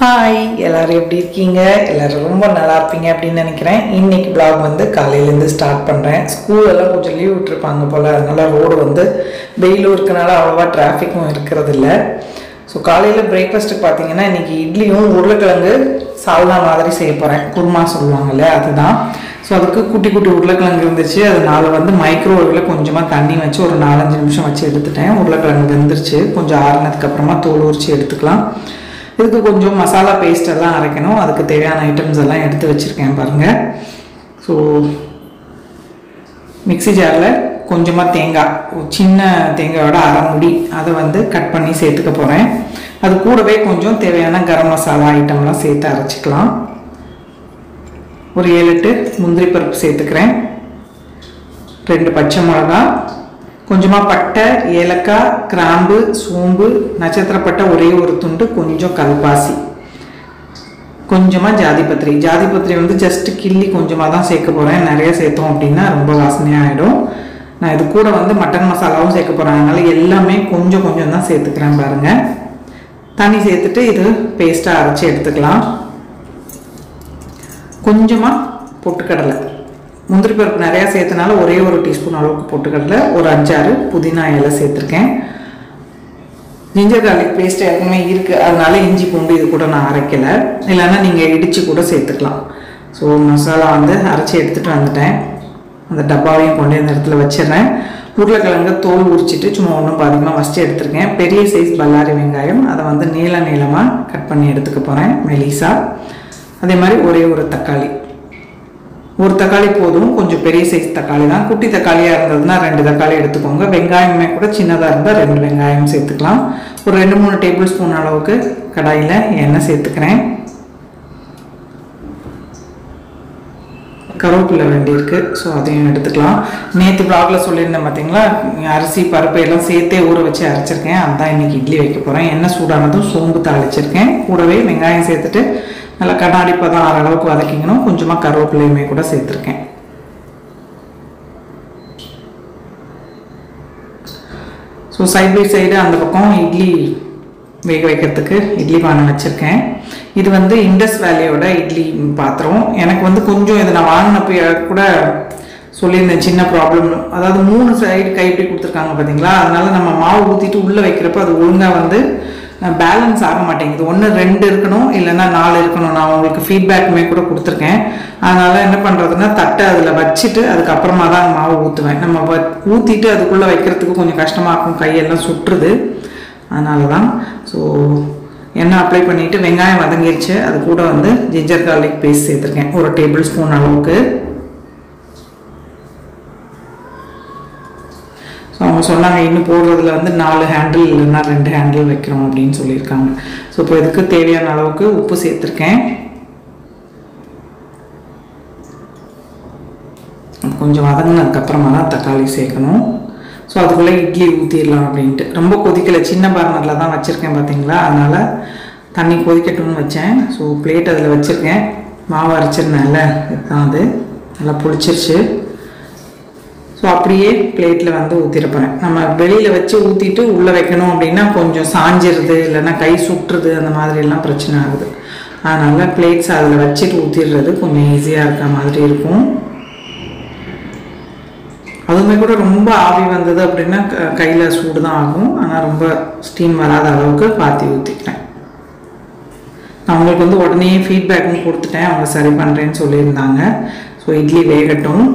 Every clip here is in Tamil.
ஹாய் எல்லோரும் எப்படி இருக்கீங்க? எல்லோரும் ரொம்ப நல்லா இருப்பீங்க அப்படின்னு நினைக்கிறேன். இன்னைக்கு பிளாக் வந்து காலையிலேருந்து ஸ்டார்ட் பண்ணுறேன் ஸ்கூலெல்லாம் கொஞ்சம் லீவ் விட்டுருப்பாங்க போல். அதனால் ரோடு வந்து வெயிலும் இருக்கனால அவ்வளோவா டிராஃபிக்கும் இருக்கிறது இல்லை ஸோ காலையில் பிரேக்ஃபாஸ்ட்டுக்கு பார்த்தீங்கன்னா இன்னைக்கு இட்லியும் உருளைக்கிழங்கு சால்னா மாதிரி செய்ய போகிறேன் குருமா சொல்லுவாங்கல்ல அதுதான். ஸோ அதுக்கு குட்டி குட்டி உருளைக்கிழங்கு இருந்துச்சு. அதனால வந்து மைக்ரோவேவில் கொஞ்சமாக தண்ணி வச்சு ஒரு நாலஞ்சு நிமிஷம் வச்சு எடுத்துட்டேன். உருளைக்கிழங்கு வெந்துருச்சு. கொஞ்சம் ஆறுனதுக்கப்புறமா தோல் உரிச்சு எடுத்துக்கலாம். இதுக்கு கொஞ்சம் மசாலா பேஸ்ட் எல்லாம் அரைக்கணும். அதுக்கு தேவையான ஐட்டம்ஸ் எல்லாம் எடுத்து வச்சுருக்கேன் பாருங்கள் ஸோ மிக்ஸி ஜாரில் கொஞ்சமாக தேங்காய் சின்ன தேங்காயோட அரை முடி அதை வந்து கட் பண்ணி சேர்த்துக்க போகிறேன் அது கூடவே கொஞ்சம் தேவையான கரம் மசாலா ஐட்டம்லாம் சேர்த்து அரைச்சிக்கலாம். ஒரு ஏழு எட்டு முந்திரி பருப்பு சேர்த்துக்கிறேன். ரெண்டு பச்சை மிளகா கொஞ்சமாக பட்டை ஏலக்காய் கிராம்பு சோம்பு நட்சத்திரப்பட்டை ஒரே ஒரு துண்டு கொஞ்சம் கல்பாசி கொஞ்சமாக ஜாதிபத்திரி. ஜாதிபத்திரி வந்து ஜஸ்ட் கிள்ளி கொஞ்சமாக தான் சேர்க்க போகிறேன் நிறைய சேர்த்தோம் அப்படின்னா ரொம்ப வாசனையாக ஆகிடும் நான் இது கூட வந்து மட்டன் மசாலாவும் சேர்க்க போகிறேன் அதனால் எல்லாமே கொஞ்சம் கொஞ்சம் தான் சேர்த்துக்கிறேன் பாருங்கள் தண்ணி சேர்த்துட்டு இது பேஸ்ட்டாக அரைச்சி எடுத்துக்கலாம். கொஞ்சமாக பொட்டுக்கடலை. முந்திரி பருப்பு நிறையா சேர்த்தனால ஒரே ஒரு டீஸ்பூன் அளவுக்கு பொட்டுக்கடலை ஒரு அஞ்சாறு புதினா இலை சேர்த்துருக்கேன். ஜிஞ்சர் கார்லிக் பேஸ்ட் ஏற்கனவே இருக்குது அதனால இஞ்சி பூண்டு இது கூட நான் அரைக்கலை. இல்லைன்னா நீங்கள் இடித்து கூட சேர்த்துக்கலாம். ஸோ மசாலா வந்து அரைச்சி எடுத்துகிட்டு வந்துட்டேன். அந்த டப்பாவையும் கொண்டு இந்த இடத்துல வச்சிடறேன். உருளைக்கிழங்கு தோல் உரிச்சிட்டு சும்மா ஒன்றும் பாதிக்கமாக ஃபஸ்ட்டு எடுத்திருக்கேன். பெரிய சைஸ் பல்லாரி வெங்காயம். அதை வந்து நீள நீளமாக கட் பண்ணி எடுத்துக்க போகிறேன் மெலிசா. அதே மாதிரி ஒரே ஒரு தக்காளி. ஒரு தக்காளி போதும் கொஞ்சம் பெரிய சைஸ் தக்காளி தான். குட்டி தக்காளியாக இருந்ததுன்னா ரெண்டு தக்காளி எடுத்துக்கோங்க. வெங்காயமே கூட சின்னதாக இருந்தால் ரெண்டு வெங்காயம் சேர்த்துக்கலாம். ஒரு ரெண்டு மூணு டேபிள் ஸ்பூன் அளவுக்கு கடாயில் எண்ணெய் சேர்த்துக்கிறேன். கருவேப்பிலை வேண்டியிருக்கு ஸோ அதையும் எடுத்துக்கலாம். நேற்று ப்ளாகில் சொல்லியிருந்தேன் பார்த்தீங்களா அரிசி பருப்பு எல்லாம் சேர்த்தே ஊற வச்சு அரைச்சிருக்கேன். அதான் இன்னைக்கு இட்லி வைக்க போகிறேன் எண்ணெய் சூடானதும் சோம்பு தாளிச்சிருக்கேன். கூடவே வெங்காயம் சேர்த்துட்டு நல்லா கண்ணாடி பதம் ஆற அளவுக்கு வதக்கிக்கணும். கொஞ்சமாக கருவேப்பிலையுமே கூட சேர்த்துருக்கேன். ஸோ சைட் பை சைடு அந்த பக்கம் இட்லி வேக வைக்கிறதுக்கு இட்லி பானை வச்சுருக்கேன். இது வந்து இண்டஸ் வேலையோட இட்லி பாத்திரம். எனக்கு வந்து கொஞ்சம் இதை நான் வாங்கினப்ப கூட சொல்லியிருந்தேன் சின்ன ப்ராப்ளம் அதாவது மூணு சைடு கைப்பிடி கொடுத்துருக்காங்க பார்த்தீங்களா அதனால நம்ம மாவு ஊற்றிட்டு உள்ளே வைக்கிறப்ப அது ஒழுங்காக வந்து பேலன்ஸ் ஆக மாட்டேங்குது. ஒன்று ரெண்டு இருக்கணும் இல்லைன்னா நாலு இருக்கணும். நான் உங்களுக்கு ஃபீட்பேக்குமே கூட கொடுத்துருக்கேன். அதனால் என்ன பண்ணுறதுன்னா தட்டை அதில் வச்சுட்டு அதுக்கப்புறமா தான் மாவு ஊற்றுவேன் நம்ம வ ஊற்றிட்டு அதுக்குள்ளே வைக்கிறதுக்கு கொஞ்சம் கஷ்டமாக இருக்கும். கையெல்லாம் சுற்றுது. அதனால தான் ஸோ எண்ணெய் அப்ளை பண்ணிவிட்டு வெங்காயம் வதங்கிருச்சு. அது கூட வந்து ஜிஞ்சர் கார்லிக் பேஸ்ட் சேர்த்துருக்கேன். ஒரு டேபிள் ஸ்பூன் அளவுக்கு ஸோ அவங்க சொன்னாங்க இன்னும் போடுறதுல வந்து நாலு ஹேண்டில் இல்லைன்னா ரெண்டு ஹேண்டில் வைக்கிறோம் அப்படின்னு சொல்லியிருக்காங்க. ஸோ இப்போ இதுக்கு தேவையான அளவுக்கு உப்பு சேர்த்துருக்கேன். கொஞ்சம் வதங்கினதுக்கப்புறமா தான் தக்காளி சேர்க்கணும். ஸோ அதுக்குள்ளே இட்லி ஊற்றிடலாம் அப்படின்ட்டு. ரொம்ப கொதிக்கலை. சின்ன பர்னரில் தான் வச்சுருக்கேன் பார்த்தீங்களா? அதனால் தண்ணி கொதிக்கட்டும்னு வச்சேன். ஸோ பிளேட் அதில் வச்சுருக்கேன். மாவு அரைச்சிருந்தேன்ல இதுதான் அது. நல்லா புளிச்சிருச்சு. ஸோ அப்படியே பிளேட்டில் வந்து ஊற்றிட போகிறேன் நம்ம வெளியில் வச்சு ஊற்றிட்டு உள்ளே வைக்கணும் அப்படின்னா கொஞ்சம் சாஞ்சிருது இல்லைன்னா கை சுட்டுறது அந்த மாதிரிலாம் பிரச்சனை ஆகுது. அதனால் பிளேட்ஸ் அதில் வச்சுட்டு ஊற்றிடுறது கொஞ்சம் ஈஸியாக இருக்க மாதிரி இருக்கும். அதுவுமே கூட ரொம்ப ஆவி வந்தது அப்படின்னா கையில் சூடு தான் ஆகும். ஆனால் ரொம்ப ஸ்டீம் வராத அளவுக்கு பார்த்து ஊற்றிக்கிறேன் நான் அவங்களுக்கு வந்து உடனே ஃபீட்பேக்கும் கொடுத்துட்டேன். அவங்க சரி பண்ணுறேன்னு சொல்லியிருந்தாங்க. ஸோ இட்லி வேகட்டும்.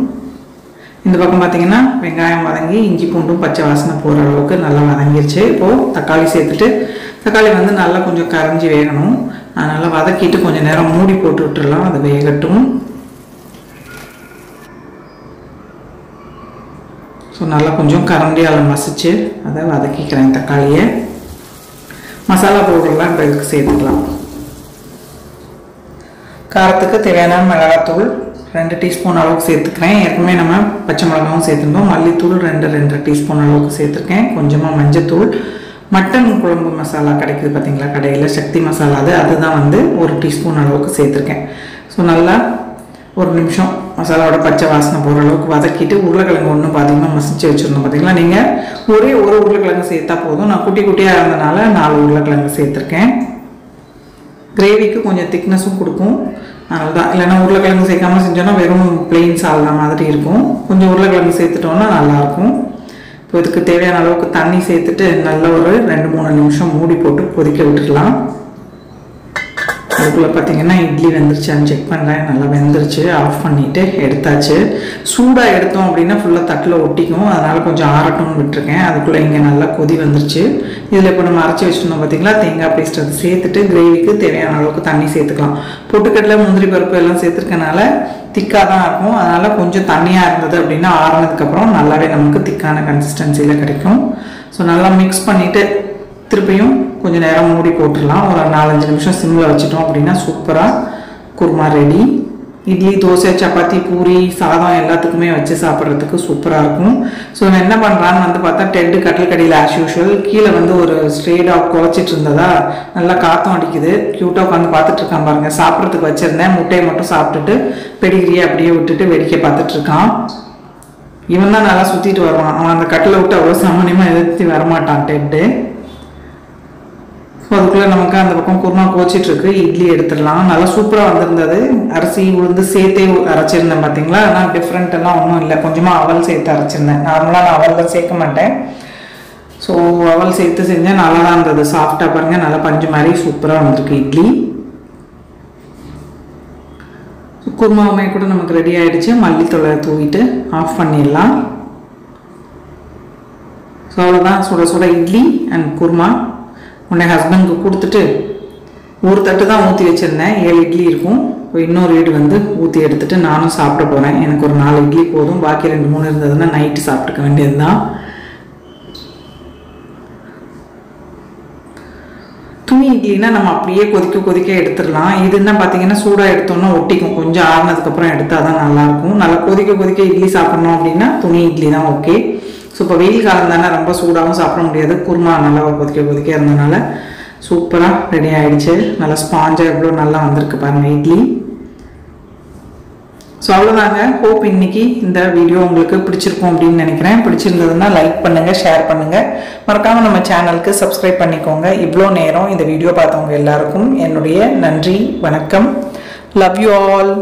இந்த பக்கம் பார்த்தீங்கன்னா வெங்காயம் வதங்கி இஞ்சி பூண்டும் பச்சை வாசனை போகிற அளவுக்கு நல்லா வதங்கிருச்சு. இப்போது தக்காளி சேர்த்துட்டு தக்காளி வந்து நல்லா கொஞ்சம் கரைஞ்சி வேகணும். நல்லா வதக்கிட்டு கொஞ்சம் நேரம் மூடி போட்டு விட்டுடலாம் அது வேகட்டும். ஸோ நல்லா கொஞ்சம் கரண்டியால் மசிச்சு அதை வதக்கிக்கிறேன் தக்காளியை. மசாலா பவுடர்லாம் இப்போ இதுக்கு சேர்த்துக்கலாம். காரத்துக்கு தேவையான மிளகாத்தூள் ரெண்டு டீஸ்பூன் அளவுக்கு சேர்த்துக்கிறேன். ஏற்கனவே நம்ம பச்சை மிளகாவும் சேர்த்துருந்தோம். மல்லித்தூள் ரெண்டு ரெண்டு டீஸ்பூன் அளவுக்கு சேர்த்துருக்கேன். கொஞ்சமாக மஞ்சத்தூள். மட்டன் குழம்பு மசாலா கிடைக்குது பார்த்தீங்களா கடையில்? சக்தி மசாலா அது. அதுதான் வந்து ஒரு டீஸ்பூன் அளவுக்கு சேர்த்துருக்கேன். ஸோ நல்லா ஒரு நிமிஷம் மசாலாவோட பச்சை வாசனை போகிற அளவுக்கு வதக்கிட்டு உருளைக்கிழங்கு ஒன்றும் பார்த்தீங்கன்னா மசிச்சு வச்சுருந்தோம் பார்த்தீங்களா நீங்கள் ஒரே ஒரு உருளைக்கிழங்கு சேர்த்தா போதும். நான் குட்டி குட்டியாக இருந்தனால நாலு உருளைக்கிழங்கு சேர்த்துருக்கேன். கிரேவிக்கு கொஞ்சம் திக்னஸும் கொடுக்கும். அதனால தான் இல்லைன்னா உருளைக்கிழங்கு சேர்க்காம செஞ்சோன்னா வெறும் பிளெயின் சால்னா மாதிரி இருக்கும். கொஞ்சம் உருளைக்கிழங்கு சேர்த்துட்டோன்னா நல்லாயிருக்கும். இப்போ இதுக்கு தேவையான அளவுக்கு தண்ணி சேர்த்துட்டு நல்ல ஒரு ரெண்டு மூணு நிமிஷம் மூடி போட்டு கொதிக்க விட்டுடலாம். அதுக்குள்ளே பார்த்தீங்கன்னா இட்லி வெந்துருச்சான்னு செக் பண்ணுறேன் நல்லா வெந்துருச்சு. ஆஃப் பண்ணிவிட்டு எடுத்தாச்சு. சூடாக எடுத்தோம் அப்படின்னா ஃபுல்லாக தட்டில் ஒட்டிக்கும். அதனால் கொஞ்சம் ஆறட்டும்னு விட்டுருக்கேன். அதுக்குள்ளே இங்கே நல்லா கொதி வந்துருச்சு. இதில் இப்போ நம்ம அரைச்சி வச்சுருந்தோம் பார்த்தீங்களா தேங்காய் பேஸ்ட் அதை சேர்த்துட்டு கிரேவிக்கு தேவையான அளவுக்கு தண்ணி சேர்த்துக்கலாம். பொட்டுக்கடலை முந்திரி பருப்பு எல்லாம் சேர்த்துருக்கனால திக்காக தான் இருக்கும். அதனால் கொஞ்சம் தண்ணியாக இருந்தது அப்படின்னா ஆறுனதுக்கப்புறம் நல்லாவே நமக்கு திக்கான கன்சிஸ்டன்சியில் கிடைக்கும். ஸோ நல்லா மிக்ஸ் பண்ணிவிட்டு திருப்பியும் கொஞ்சம் நேரம் மூடி போட்டுடலாம். ஒரு நாலஞ்சு நிமிஷம் சிம்மில் வச்சுட்டோம் அப்படின்னா சூப்பராக குருமா ரெடி இட்லி தோசை சப்பாத்தி பூரி சாதம் எல்லாத்துக்குமே வச்சு சாப்பிட்றதுக்கு சூப்பராக இருக்கும். ஸோ நான் என்ன பண்ணுறான்னு வந்து பார்த்தா டெட்டு கட்டில் கடையில் ஆஸ் யூஷுவல் கீழே வந்து ஒரு ஸ்ட்ரே குழச்சிட்டு இருந்ததா? நல்லா காற்றும் அடிக்குது. க்யூட்டாக உட்காந்து பார்த்துட்டு இருக்கான் பாருங்கள் சாப்பிட்றதுக்கு வச்சுருந்தேன். முட்டையை மட்டும் சாப்பிட்டுட்டு பெடிகிரியை அப்படியே விட்டுட்டு வேடிக்கை பார்த்துட்டு இருக்கான். இவன் தான் நல்லா சுற்றிட்டு வருவான். அவன் அந்த கட்டில் விட்டு அவ்வளோ சாமானியமாக எதிர்த்து வரமாட்டான் டெட்டு. அதுக்குள்ளே நமக்கு அந்த பக்கம் குருமா கோச்சிட்ருக்கு. இட்லி எடுத்துடலாம். நல்லா சூப்பராக வந்திருந்தது. அரிசி உளுந்து சேர்த்தே அரைச்சிருந்தேன் பார்த்தீங்களா ஆனால் டிஃப்ரெண்ட்டெல்லாம் ஒன்றும் இல்லை. கொஞ்சமாக அவல் சேர்த்து அரைச்சிருந்தேன். நார்மலாக நான் அவல் தான் சேர்க்க மாட்டேன். ஸோ அவல் சேர்த்து செஞ்சேன். நல்லா தான் இருந்தது சாஃப்டாக பாருங்க. நல்லா பஞ்சு மாதிரி சூப்பராக வந்திருக்கு இட்லி. குருமாவுமே கூட நமக்கு ரெடி ஆகிடுச்சு மல்லித்தொலை தூவிட்டு ஆஃப் பண்ணிடலாம். ஸோ அவ்வளோதான் சுட சுட இட்லி அண்ட் குருமா. உன்னை ஹஸ்பண்டுக்கு கொடுத்துட்டு ஒரு தட்டு தான் ஊற்றி வச்சுருந்தேன். ஏழு இட்லி இருக்கும். இப்போ இன்னொரு வீடு வந்து ஊற்றி எடுத்துட்டு நானும் சாப்பிட போகிறேன் எனக்கு ஒரு நாலு இட்லி போதும். பாக்கி ரெண்டு மூணு இருந்ததுன்னா நைட்டு சாப்பிட்டுக்க வேண்டியது தான் துணி இட்லினா நம்ம அப்படியே கொதிக்க கொதிக்க எடுத்துடலாம். இதுன்னா பார்த்தீங்கன்னா சூடாக எடுத்தோம்னா ஒட்டிக்கும். கொஞ்சம் ஆறுனதுக்கப்புறம் எடுத்தால் தான் நல்லாயிருக்கும் நல்லா கொதிக்க கொதிக்க இட்லி சாப்பிட்ணும் அப்படின்னா துணி இட்லி தான் ஓகே இப்போ வெயில் காலம் தானே ரொம்ப சூடாகவும் சாப்பிட முடியாது. குருமா நல்லா கொதிக்க கொதிக்க இருந்தனால சூப்பராக ரெடி ஆகிடுச்சு நல்லா ஸ்பாஞ்சாக எவ்வளோ நல்லா வந்திருக்கு பாருங்கள் இட்லி. ஸோ அவ்வளோதாங்க. ஹோப் இன்னைக்கு இந்த வீடியோ உங்களுக்கு பிடிச்சிருக்கும் அப்படின்னு நினைக்கிறேன். பிடிச்சிருந்ததுன்னா லைக் பண்ணுங்கள் ஷேர் பண்ணுங்கள் மறக்காமல் நம்ம சேனலுக்கு சப்ஸ்கிரைப் பண்ணிக்கோங்க. இவ்வளோ நேரம் இந்த வீடியோ பார்த்தவங்க எல்லாருக்கும் என்னுடைய நன்றி வணக்கம். Love you all